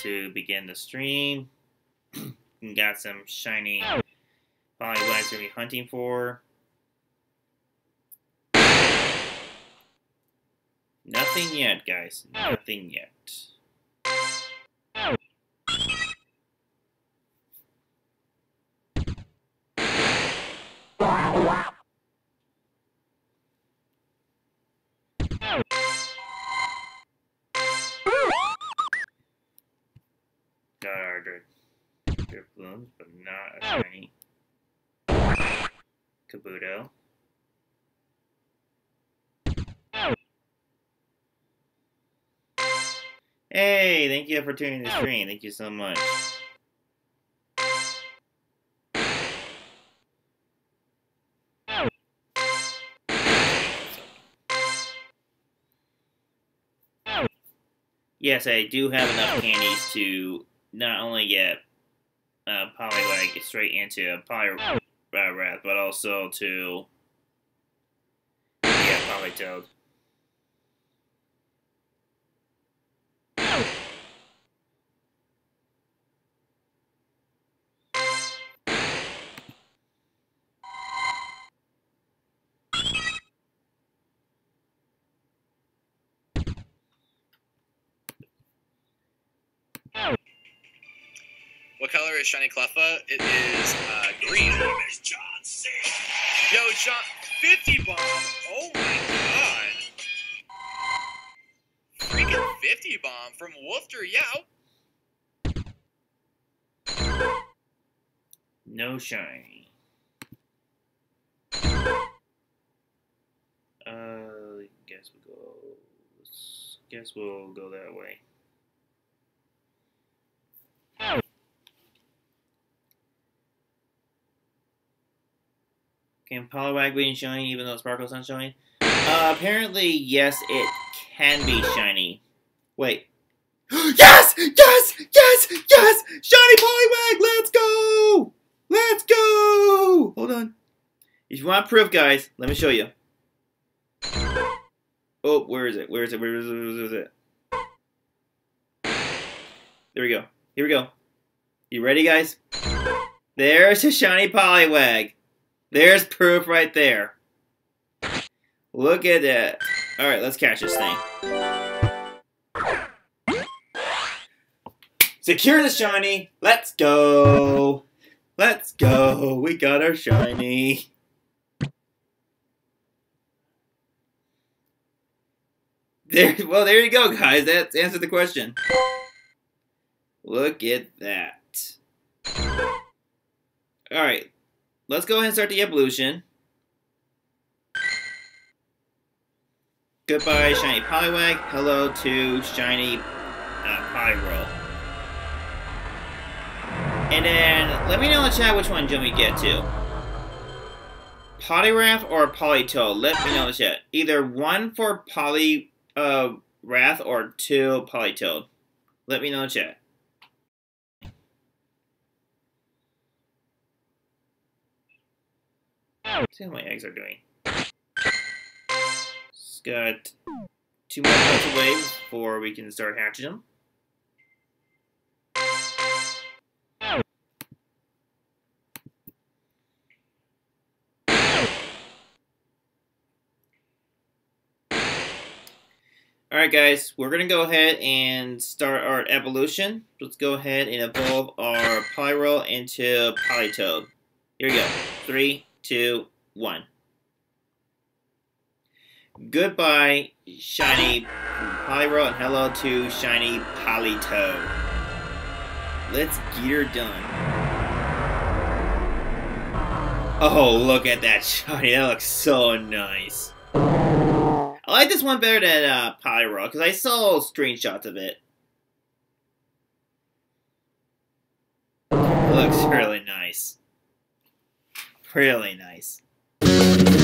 to begin the stream. got some shiny Poliwags to be hunting for. Nothing yet, guys. Nothing yet. Drip blooms, but not a shiny. Kabuto. Hey, thank you for tuning the stream. Thank you so much. Yes, I do have enough candies to not only get uh, like straight into a Poliwrath, but also to get Politoed. What color is Shiny Cleffa? It is uh, green. Yo, John, 50 bomb. Oh my god. Freaking 50 bomb from Wolfter Yao. No shiny. Uh, guess we'll go. Guess we'll go that way. Can Poliwag be shiny even though Sparkle's not shiny? Uh, apparently, yes, it can be shiny. Wait. yes! Yes! Yes! Yes! Shiny Poliwag! Let's go! Let's go! Hold on. If you want proof, guys, let me show you. Oh, where is it? Where is it? Where is it? Where is it? There we go. Here we go. You ready, guys? There's a shiny Poliwag. There's proof right there. Look at that. Alright, let's catch this thing. Secure the shiny. Let's go. Let's go. We got our shiny. There, well, there you go, guys. That's answered the question. Look at that. Alright, let's go ahead and start the evolution. Goodbye, Shiny Poliwag. Hello to Shiny uh, Pyro. And then, let me know in the chat which one me to get to. Poliwrath or Politoed? Let me know in the chat. Either one for Poly uh, or two Politoed. Let me know in the chat. See how my eggs are doing. Just got two more months away before we can start hatching them. Alright guys, we're going to go ahead and start our evolution. Let's go ahead and evolve our Pyro into Politoed. Here we go. Three, two, one. Goodbye, Shiny Pyro, and hello to Shiny Politoed. Let's get her done. Oh, look at that shiny. That looks so nice. I like this one better than uh, Pyro, because I saw screenshots of it. It looks really nice. Really nice. Thank you.